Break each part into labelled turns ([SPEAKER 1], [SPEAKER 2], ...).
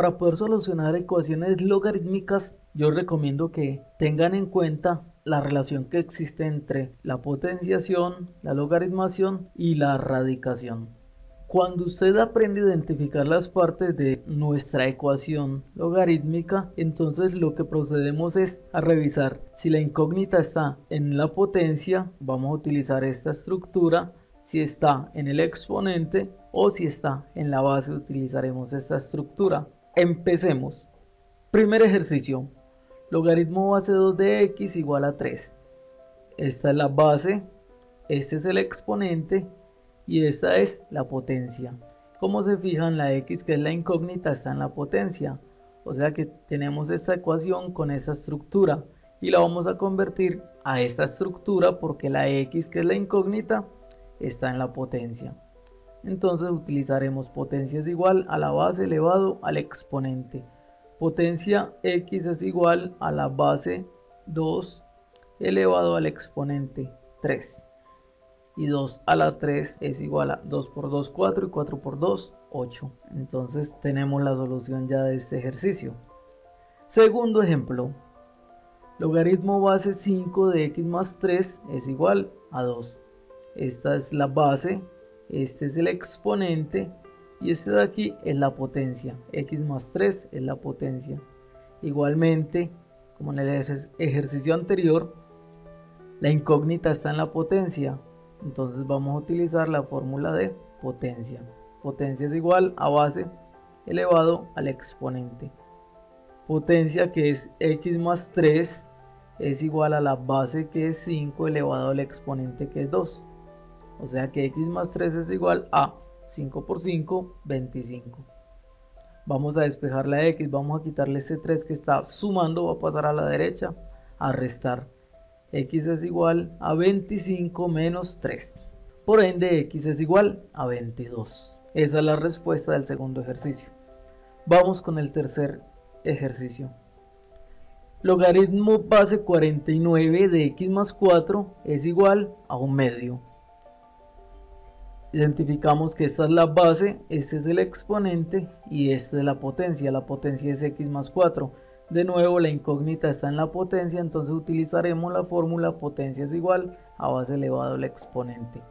[SPEAKER 1] Para poder solucionar ecuaciones logarítmicas, yo recomiendo que tengan en cuenta la relación que existe entre la potenciación, la logaritmación y la radicación. Cuando usted aprende a identificar las partes de nuestra ecuación logarítmica, entonces lo que procedemos es a revisar si la incógnita está en la potencia, vamos a utilizar esta estructura, si está en el exponente o si está en la base utilizaremos esta estructura. Empecemos. Primer ejercicio. Logaritmo base 2 de x igual a 3. Esta es la base, este es el exponente y esta es la potencia. Como se fijan, la x que es la incógnita está en la potencia. O sea que tenemos esta ecuación con esta estructura y la vamos a convertir a esta estructura porque la x que es la incógnita está en la potencia. Entonces utilizaremos potencia es igual a la base elevado al exponente. Potencia x es igual a la base 2 elevado al exponente 3. Y 2 a la 3 es igual a 2 por 2, 4 y 4 por 2, 8. Entonces tenemos la solución ya de este ejercicio. Segundo ejemplo. Logaritmo base 5 de x más 3 es igual a 2. Esta es la base, este es el exponente y este de aquí es la potencia. x más 3 es la potencia. Igualmente, como en el ejercicio anterior, la incógnita está en la potencia. Entonces vamos a utilizar la fórmula de potencia. Potencia es igual a base elevado al exponente. Potencia que es x más 3 es igual a la base que es 5 elevado al exponente que es 2. O sea que x más 3 es igual a 5 por 5, 25. Vamos a despejar la x, vamos a quitarle ese 3 que está sumando, va a pasar a la derecha, a restar. x es igual a 25 menos 3. Por ende, x es igual a 22. Esa es la respuesta del segundo ejercicio. Vamos con el tercer ejercicio. Logaritmo base 49 de x más 4 es igual a un medio identificamos que esta es la base, este es el exponente y esta es la potencia. La potencia es x más 4. De nuevo la incógnita está en la potencia, entonces utilizaremos la fórmula potencia es igual a base elevado al exponente.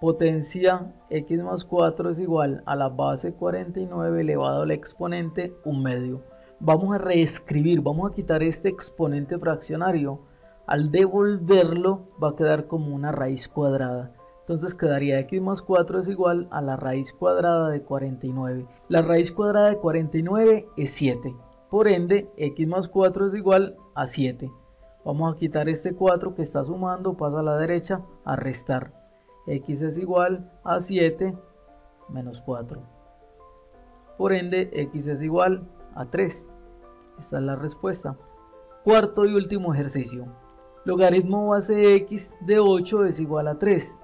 [SPEAKER 1] Potencia x más 4 es igual a la base 49 elevado al exponente un medio. Vamos a reescribir, vamos a quitar este exponente fraccionario. Al devolverlo va a quedar como una raíz cuadrada. Entonces quedaría x más 4 es igual a la raíz cuadrada de 49. La raíz cuadrada de 49 es 7. Por ende, x más 4 es igual a 7. Vamos a quitar este 4 que está sumando, pasa a la derecha, a restar. x es igual a 7 menos 4. Por ende, x es igual a 3. Esta es la respuesta. Cuarto y último ejercicio. Logaritmo base x de 8 es igual a 3.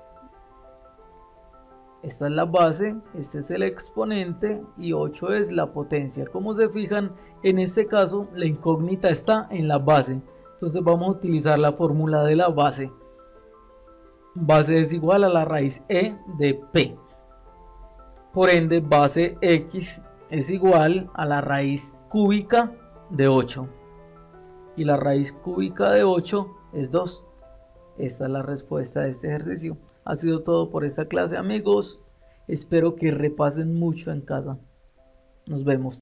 [SPEAKER 1] Esta es la base, este es el exponente y 8 es la potencia. Como se fijan, en este caso la incógnita está en la base. Entonces vamos a utilizar la fórmula de la base. Base es igual a la raíz e de p. Por ende, base x es igual a la raíz cúbica de 8. Y la raíz cúbica de 8 es 2. Esta es la respuesta de este ejercicio. Ha sido todo por esta clase amigos. Espero que repasen mucho en casa. Nos vemos.